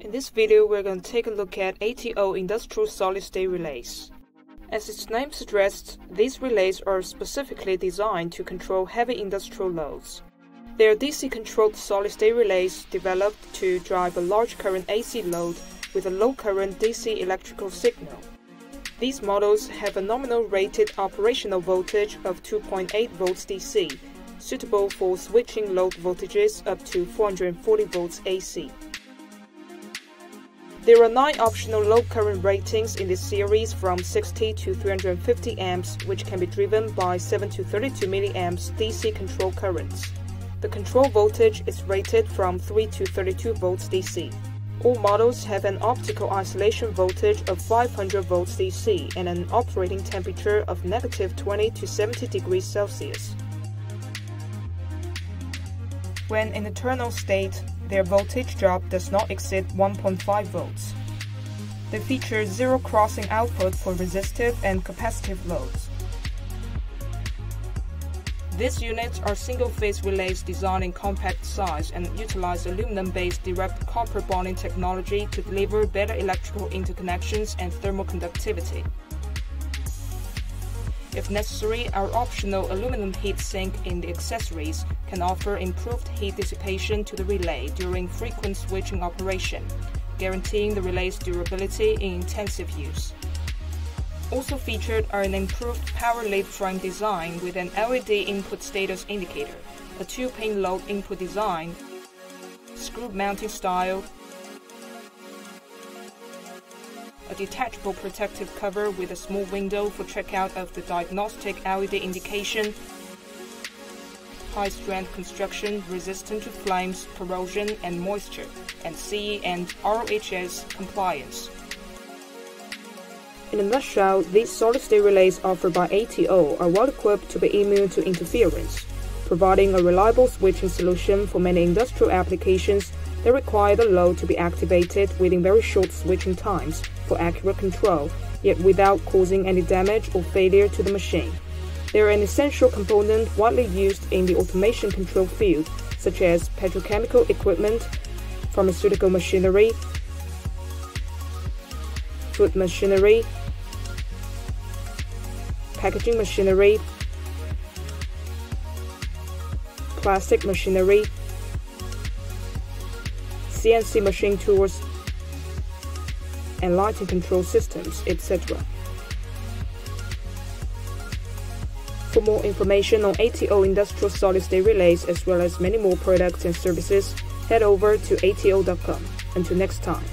In this video, we're going to take a look at ATO industrial solid-state relays. As its name suggests, these relays are specifically designed to control heavy industrial loads. They are DC-controlled solid-state relays developed to drive a large current AC load with a low current DC electrical signal. These models have a nominal rated operational voltage of 2.8 volts DC, suitable for switching load voltages up to 440 volts AC. There are 9 optional load current ratings in this series from 60 to 350 amps which can be driven by 7 to 32 milliamps DC control currents. The control voltage is rated from 3 to 32 volts DC. All models have an optical isolation voltage of 500 volts DC and an operating temperature of negative 20 to 70 degrees Celsius. When in eternal state, their voltage drop does not exceed 1.5 volts. They feature zero crossing output for resistive and capacitive loads. These units are single-phase relays designed in compact size and utilize aluminum-based direct copper bonding technology to deliver better electrical interconnections and thermal conductivity. If necessary, our optional aluminum heat sink in the accessories can offer improved heat dissipation to the relay during frequent switching operation, guaranteeing the relay's durability in intensive use. Also featured are an improved power lead frame design with an LED input status indicator, a two-pin load input design, screw mounting style, a detachable protective cover with a small window for checkout of the diagnostic LED indication, high-strength construction resistant to flames, corrosion, and moisture, and CE and RoHS compliance. In a nutshell, these solid-state relays offered by ATO are well equipped to be immune to interference, providing a reliable switching solution for many industrial applications that require the load to be activated within very short switching times for accurate control, yet without causing any damage or failure to the machine. They are an essential component widely used in the automation control field, such as petrochemical equipment, pharmaceutical machinery, food machinery, packaging machinery, plastic machinery, CNC machine tools, and lighting control systems, etc. For more information on ATO industrial solid-state relays as well as many more products and services, head over to ato.com. Until next time.